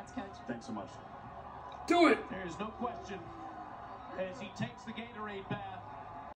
Congrats, Coach. Thanks so much. Do it. There's no question as he takes the Gatorade bath.